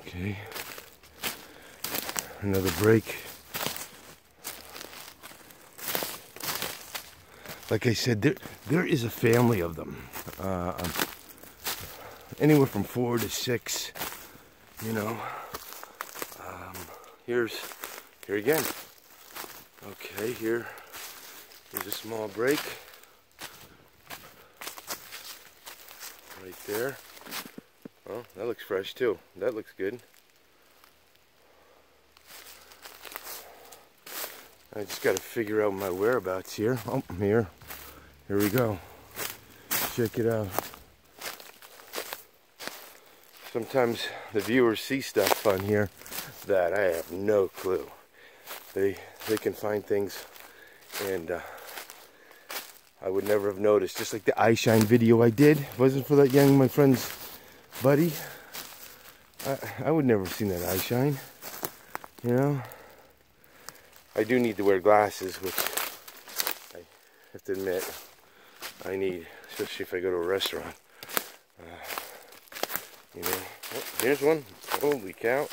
Okay. Another break. Like I said, there there is a family of them. Uh, um, anywhere from four to six. You know. Um, here's here again. Okay, here. Here's a small break. Right there. That looks fresh too. That looks good. I just got to figure out my whereabouts here. Oh, here. Here we go. Check it out. Sometimes the viewers see stuff on here that I have no clue. They they can find things and uh, I would never have noticed. Just like the eye shine video I did. If it wasn't for that young my friend's buddy. I I would never have seen that eye shine. You know? I do need to wear glasses, which I have to admit I need, especially if I go to a restaurant. Uh, you know, oh, here's one. Holy cow.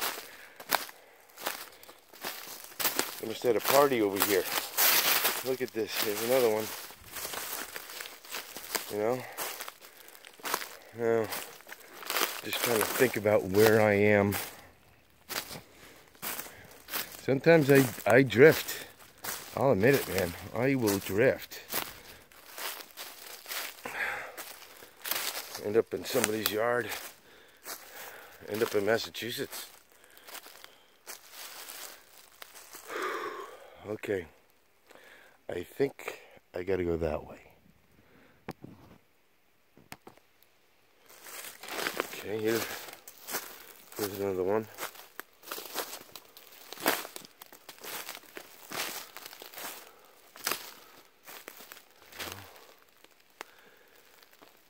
I must have a party over here. Look at this. Here's another one. You know? Now, just trying to think about where I am. Sometimes I, I drift. I'll admit it, man. I will drift. End up in somebody's yard. End up in Massachusetts. Okay. I think I gotta go that way. Okay, here, here's another one.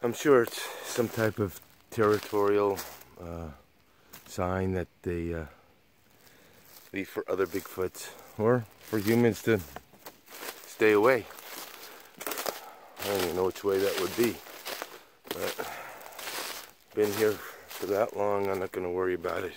I'm sure it's some type of territorial uh, sign that they uh, leave for other Bigfoots or for humans to stay away. I don't even know which way that would be. But been here for that long, I'm not going to worry about it.